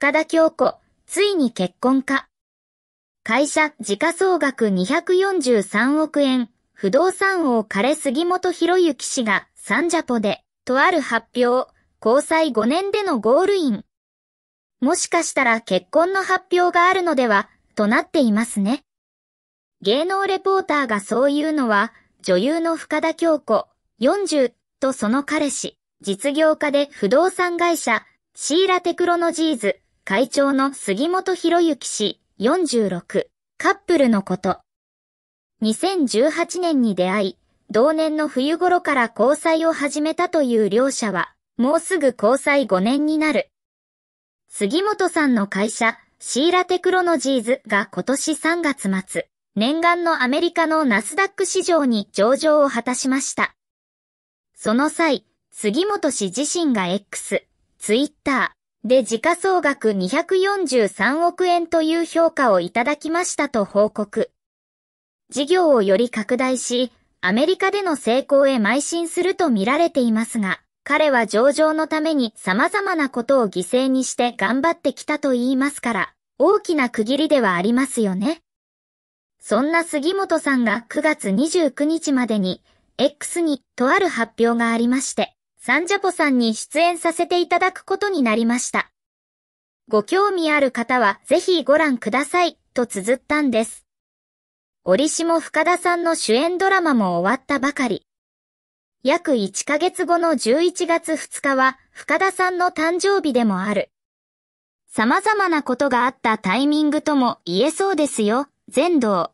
深田京子、ついに結婚か。会社時価総額243億円、不動産王彼杉本博之氏がサンジャポで、とある発表、交際5年でのゴールイン。もしかしたら結婚の発表があるのでは、となっていますね。芸能レポーターがそう言うのは、女優の深田京子、40とその彼氏、実業家で不動産会社、シーラテクロノジーズ、会長の杉本博之氏、46、カップルのこと。2018年に出会い、同年の冬頃から交際を始めたという両者は、もうすぐ交際5年になる。杉本さんの会社、シーラテクロノジーズが今年3月末、念願のアメリカのナスダック市場に上場を果たしました。その際、杉本氏自身が X、ツイッターで時価総額243億円という評価をいただきましたと報告。事業をより拡大し、アメリカでの成功へ邁進すると見られていますが、彼は上場のために様々なことを犠牲にして頑張ってきたと言いますから、大きな区切りではありますよね。そんな杉本さんが9月29日までに X にとある発表がありまして、サンジャポさんに出演させていただくことになりました。ご興味ある方はぜひご覧ください、と綴ったんです。折しも深田さんの主演ドラマも終わったばかり。約1ヶ月後の11月2日は深田さんの誕生日でもある。様々なことがあったタイミングとも言えそうですよ、全道。